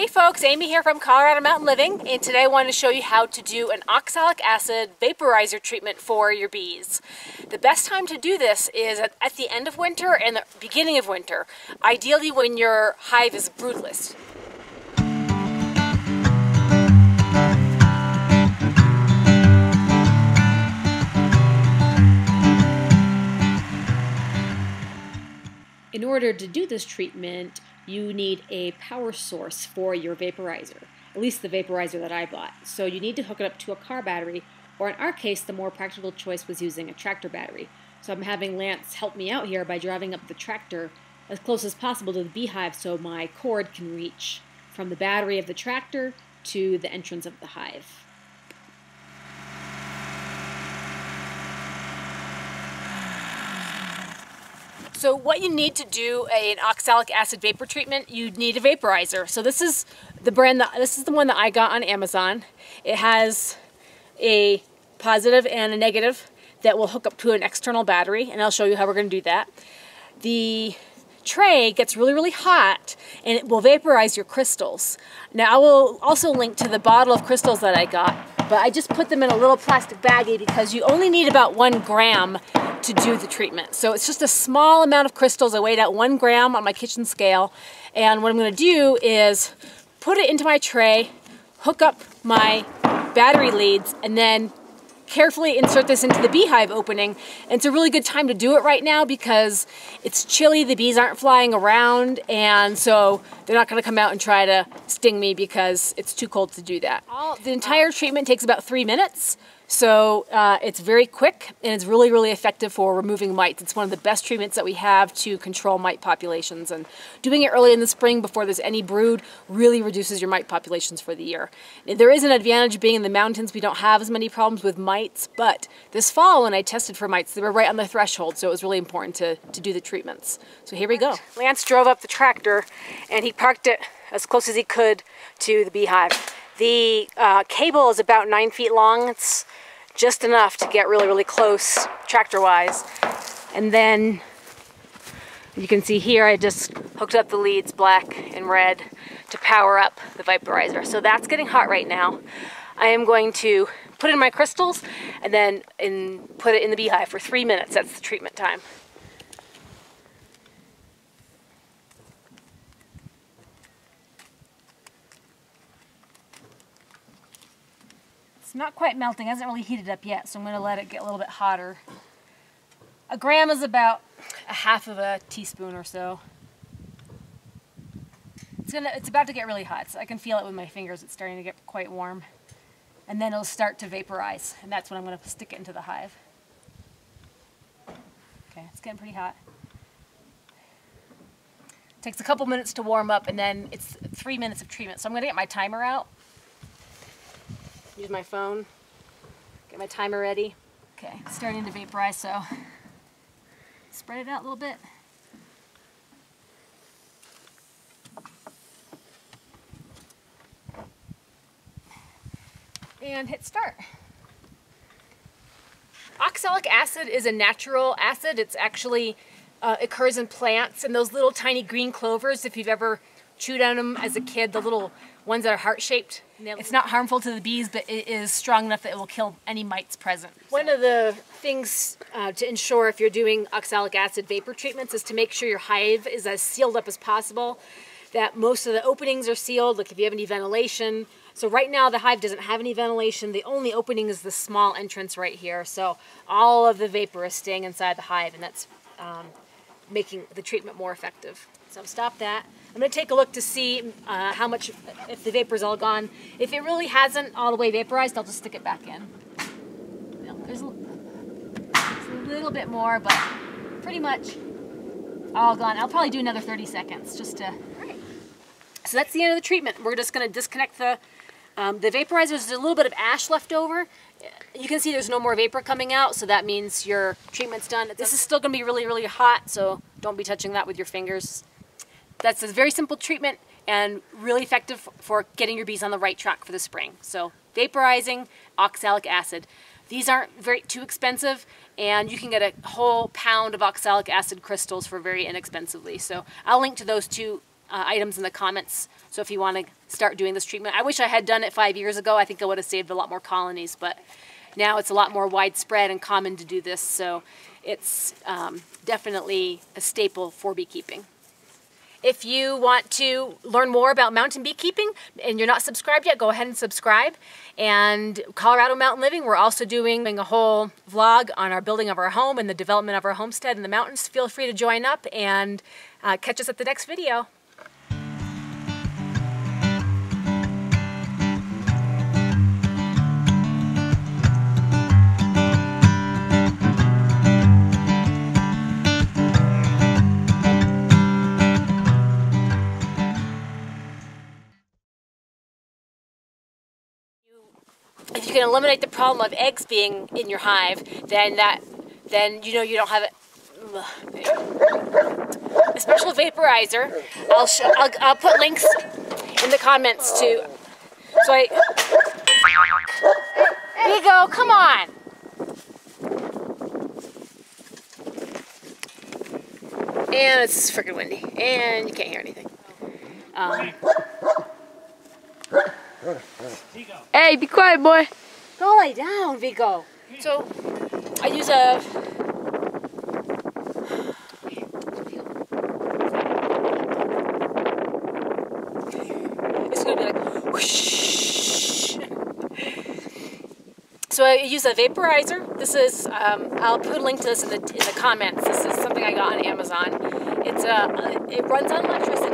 Hey folks, Amy here from Colorado Mountain Living and today I want to show you how to do an oxalic acid vaporizer treatment for your bees. The best time to do this is at, the end of winter and the beginning of winter, ideally when your hive is broodless. In order to do this treatment, you need a power source for your vaporizer, at least the vaporizer that I bought. So you need to hook it up to a car battery, or in our case, the more practical choice was using a tractor battery. So I'm having Lance help me out here by driving up the tractor as close as possible to the beehive so my cord can reach from the battery of the tractor to the entrance of the hive. So what you need to do an oxalic acid vapor treatment, you need a vaporizer. So this is the brand that this is the one that I got on Amazon. It has a positive and a negative that will hook up to an external battery, and I'll show you how we're going to do that. The tray gets really, really hot and it will vaporize your crystals. Now I will also link to the bottle of crystals that I got, but I just put them in a little plastic baggie because you only need about one gram to do the treatment. So it's just a small amount of crystals. I weighed out one gram on my kitchen scale. And what I'm gonna do is put it into my tray, hook up my battery leads, and then carefully insert this into the beehive opening. And it's a really good time to do it right now because it's chilly, the bees aren't flying around, and so they're not gonna come out and try to sting me because it's too cold to do that. All, the entire treatment takes about three minutes. So uh, it's very quick and it's really, really effective for removing mites. It's one of the best treatments that we have to control mite populations. And doing it early in the spring before there's any brood really reduces your mite populations for the year. There is an advantage being in the mountains. We don't have as many problems with mites, but this fall when I tested for mites, they were right on the threshold. So it was really important to, to do the treatments. So here we go. Lance drove up the tractor and he parked it as close as he could to the beehive. The uh, cable is about nine feet long. It's just enough to get really, really close tractor-wise. And then you can see here I just hooked up the leads black and red to power up the vaporizer. So that's getting hot right now. I am going to put in my crystals and then in, put it in the beehive for three minutes. That's the treatment time. It's not quite melting, it hasn't really heated up yet, so I'm going to let it get a little bit hotter. A gram is about a half of a teaspoon or so. It's gonna it's about to get really hot, so I can feel it with my fingers. It's starting to get quite warm. And then it'll start to vaporize, and that's when I'm going to stick it into the hive. Okay, it's getting pretty hot. Takes a couple minutes to warm up, and then it's three minutes of treatment. So I'm going to get my timer out use my phone, get my timer ready. Okay, it's starting to vaporize, so spread it out a little bit. And hit start. Oxalic acid is a natural acid. It's actually uh, occurs in plants and those little tiny green clovers, if you've ever chewed on them as a kid, the little ones that are heart-shaped. It's not harmful to the bees, but it is strong enough that it will kill any mites present. One of the things uh, to ensure if you're doing oxalic acid vapor treatments is to make sure your hive is as sealed up as possible, that most of the openings are sealed, like if you have any ventilation. So right now the hive doesn't have any ventilation. The only opening is the small entrance right here. So all of the vapor is staying inside the hive and that's um, making the treatment more effective. So I'm stop that. I'm going to take a look to see uh, how much, if the vapor's all gone. If it really hasn't all the way vaporized, I'll just stick it back in. there's, a, there's a little bit more, but pretty much all gone. I'll probably do another 30 seconds just to... So that's the end of the treatment. We're just going to disconnect the, um, the vaporizer. There's a little bit of ash left over. You can see there's no more vapor coming out, so that means your treatment's done. This is still going to be really, really hot, so don't be touching that with your fingers. That's a very simple treatment and really effective for getting your bees on the right track for the spring. So vaporizing oxalic acid. These aren't very too expensive and you can get a whole pound of oxalic acid crystals for very inexpensively. So I'll link to those two uh, items in the comments. So if you want to start doing this treatment, I wish I had done it five years ago. I think I would have saved a lot more colonies, but now it's a lot more widespread and common to do this. So it's um, definitely a staple for beekeeping. If you want to learn more about mountain beekeeping and you're not subscribed yet, go ahead and subscribe. And Colorado Mountain Living, we're also doing a whole vlog on our building of our home and the development of our homestead in the mountains. Feel free to join up and uh, catch us at the next video. If you can eliminate the problem of eggs being in your hive, then that, then you know you don't have it. A special vaporizer. I'll, I'll, I'll put links in the comments to. So I. There you go. Come on. And it's freaking windy, and you can't hear anything. Um, Hey, be quiet, boy. Go lay down, Vigo. So, I use a... It's gonna be like. So I use a vaporizer. This is, um, I'll put a link to this in the, in the comments. This is something I got on Amazon. It's a, uh, it runs on electricity.